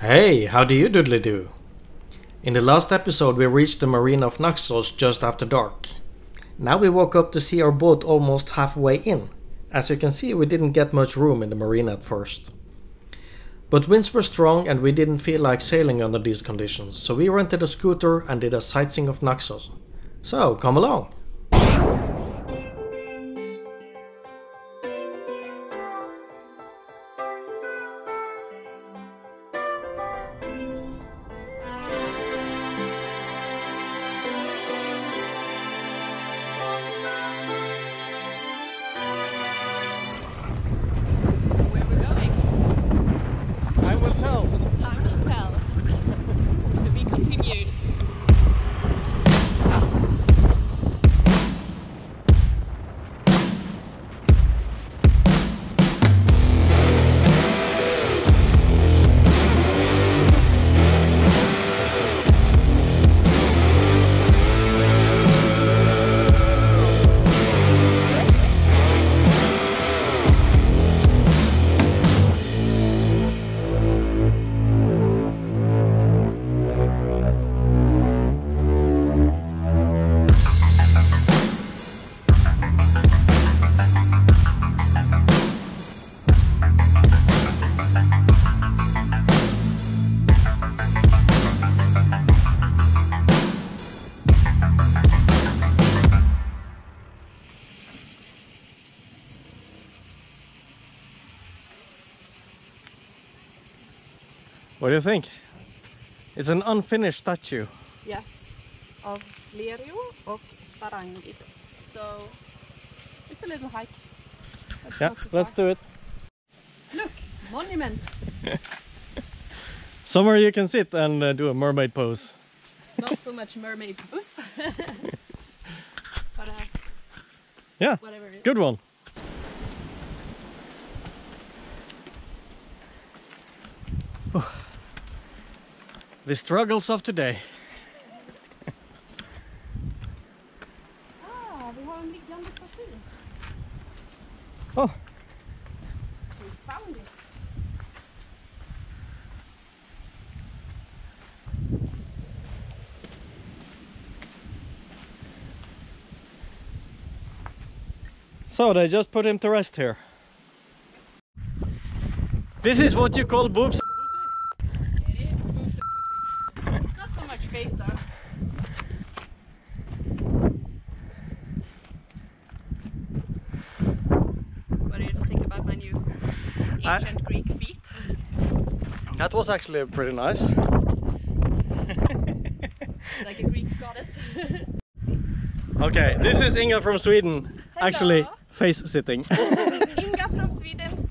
Hey, how do you doodly do? In the last episode, we reached the marina of Naxos just after dark. Now we woke up to see our boat almost halfway in. As you can see, we didn't get much room in the marina at first. But winds were strong and we didn't feel like sailing under these conditions, so we rented a scooter and did a sightseeing of Naxos. So, come along! What do you think? It's an unfinished statue. Yes. Of Lerio och Barangit. So it's a little hike. That's Yeah, let's do it. Look, monument. Somewhere you can sit and uh, do a mermaid pose. Not so much mermaid pose. but uh, Yeah, whatever. it is. good one. The struggles of today. Ah, vi har en liggande staty. Oh, We found it. so they just put him to rest here. This is what you call boobs. It is boobs and pussy. Not so much face though. What do you think about my new I- Greek feet? That was actually pretty nice. Like a Greek goddess. Okay, this is Inga from Sweden. Actually, face sitting. Inga from Sweden.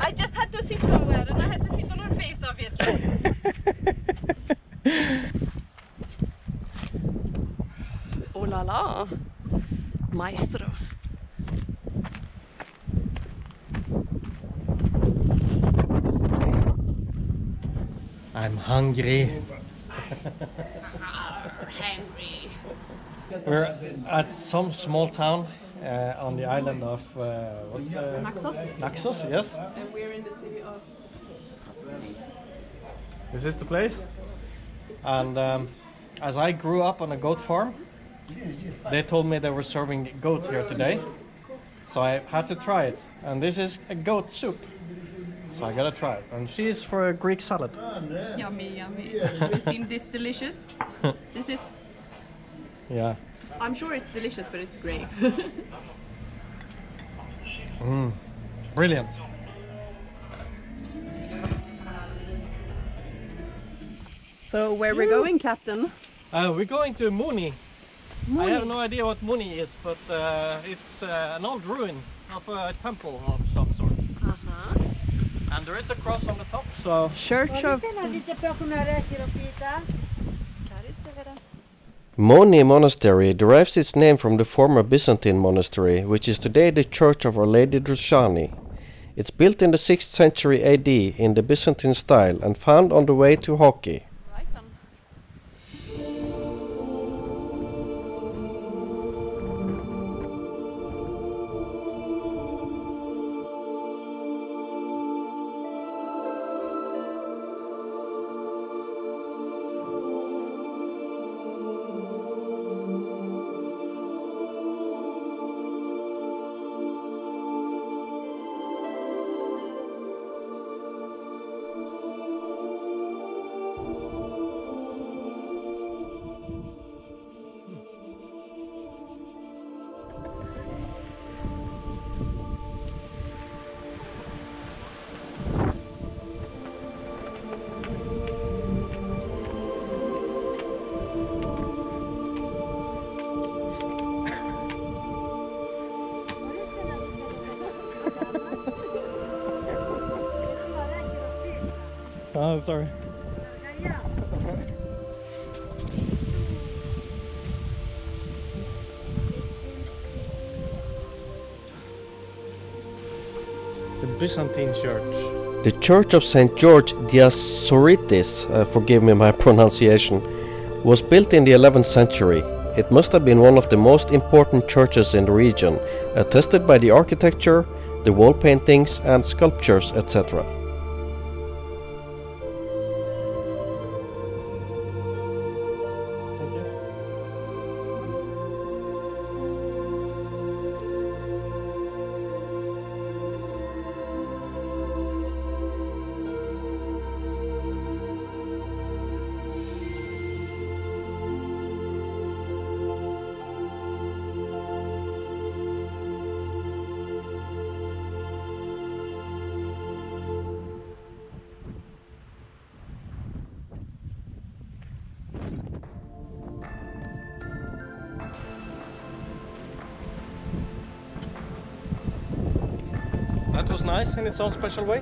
I just had to sit somewhere and I had to sit on her face obviously. Oh la la. Maestro. I'm hungry. Hungry. We're at some small town uh, on the island of uh, what's the Naxos. Naxos, yes. And we're in the city of Is This the place. And um, as I grew up on a goat farm, they told me they were serving goat here today. So I had to try it. And this is a goat soup. So I gotta try it. And she's for a Greek salad. Yummy, yummy. You seen this delicious? This is, Yeah. I'm sure it's delicious, but it's grey. Brilliant. so where we're going, Captain? Uh, we're going to Moni. I have no idea what Moni is, but uh, it's uh, an old ruin of a temple of some sort. And there is a cross on the top, so Church of Moni Monastery derives its name from the former Byzantine monastery, which is today the Church of Our Lady Drosiani. It's built in the 6th century AD in the Byzantine style and found on the way to Halki. Oh, sorry. The Byzantine Church. The Church of St. George Diassoritis, uh, forgive me my pronunciation, was built in the 11th century. It must have been one of the most important churches in the region, attested by the architecture, the wall paintings and sculptures, etc. was nice in its own special way.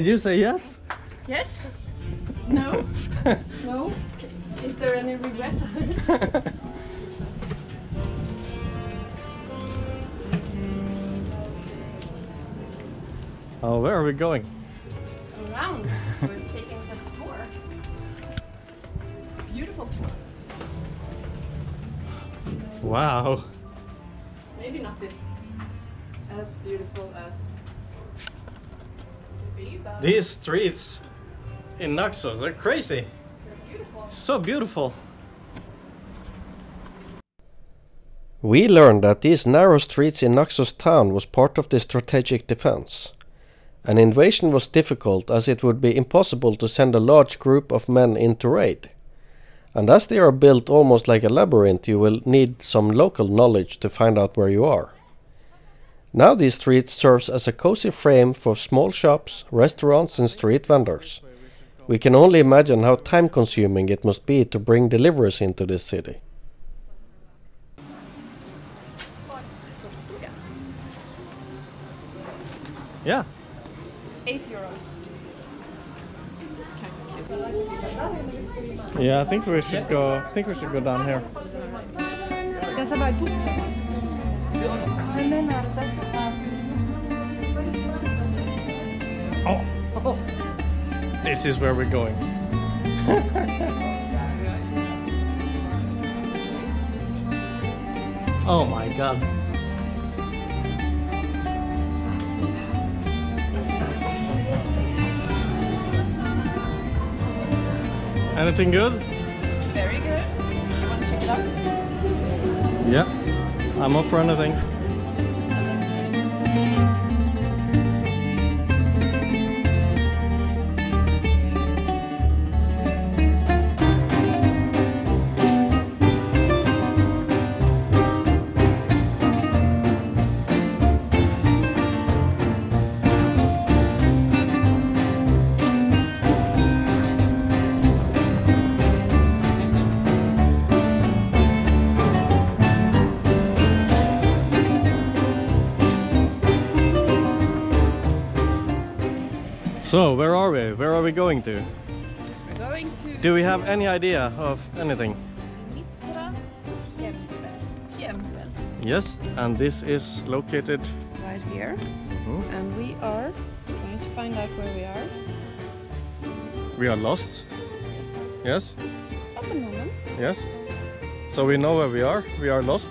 Did you say yes? Yes? No? no? Is there any regret? oh, where are we going? Around. We're taking a tour. Beautiful tour. Wow. These streets in Naxos are crazy. They're beautiful. So beautiful. We learned that these narrow streets in Naxos town was part of the strategic defense. An invasion was difficult as it would be impossible to send a large group of men in to raid. And as they are built almost like a labyrinth, you will need some local knowledge to find out where you are. Now these streets serves as a cozy frame for small shops, restaurants and street vendors. We can only imagine how time consuming it must be to bring deliveries into this city. Yeah. Eight euros. Yeah, I think we should go. I think we should go down here. Oh. This is where we're going. oh my god. Anything good? Very good. You want to check it out? Yeah. I'm up for anything. So, where are we? Where are we going to? We're going to Do we have any idea of anything? Mitra Tempel. Yes, and this is located. Right here. Mhm. And we are trying to find out where we are We are lost. Yes, at the moment. yes. So we know where we are. We are lost.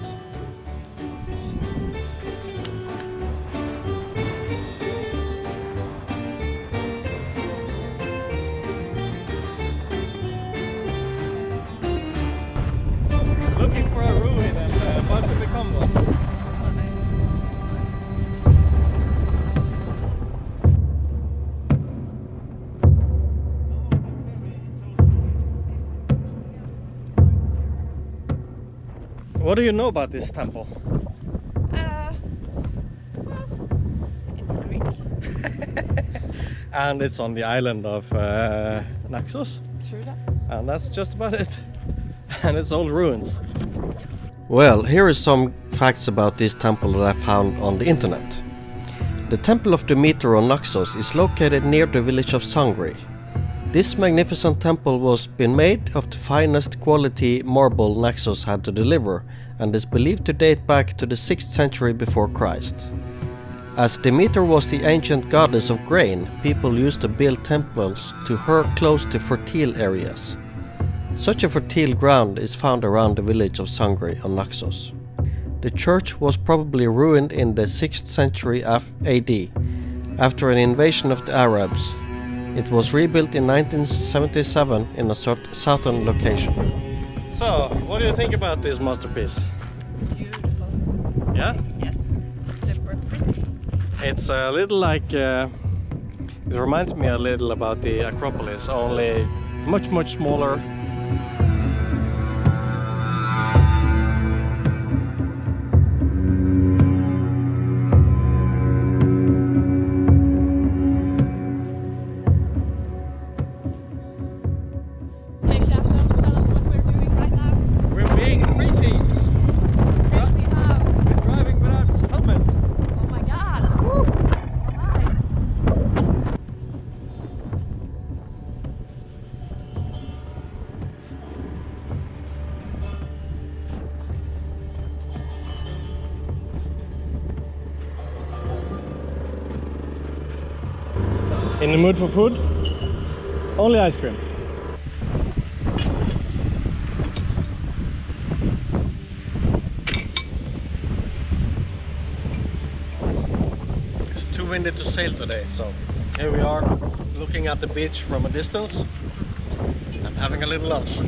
Do you know about this temple? Uh, well, it's Greek. And it's on the island of uh, Naxos, True that. and that's just about it. And it's all ruins. Well, here are some facts about this temple that I found on the internet. The Temple of Demeter on Naxos is located near the village of Sangri. This magnificent temple was been made of the finest quality marble Naxos had to deliver and is believed to date back to the 6th century before Christ. As Demeter was the ancient goddess of grain, people used to build temples to her close to fertile areas. Such a fertile ground is found around the village of Sangri on Naxos. The church was probably ruined in the 6th century AD after an invasion of the Arabs. It was rebuilt in 1977 in a southern location. So, what do you think about this masterpiece? Beautiful. Yeah? Yes. Super pretty. It's a little like. Uh, it reminds me a little about the Acropolis, only much, much smaller. In the mood for food? Only ice cream. It's too windy to sail today, so here we are looking at the beach from a distance and having a little lunch.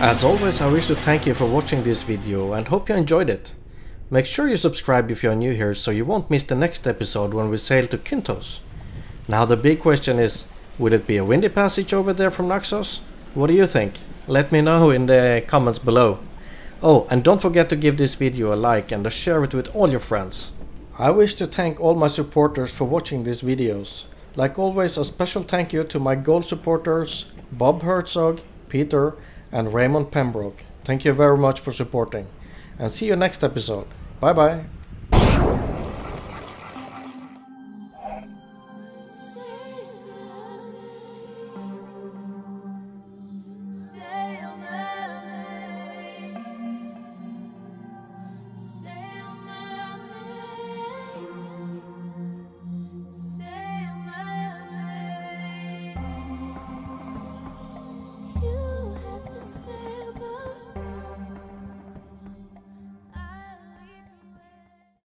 As always I wish to thank you for watching this video and hope you enjoyed it. Make sure you subscribe if you are new here so you won't miss the next episode when we sail to Kynthos. Now the big question is, will it be a windy passage over there from Naxos? What do you think? Let me know in the comments below. Oh, and don't forget to give this video a like and share it with all your friends. I wish to thank all my supporters for watching these videos. Like always a special thank you to my gold supporters Bob Herzog, Peter and Raymond Pembroke. Thank you very much for supporting and see you next episode. Bye bye.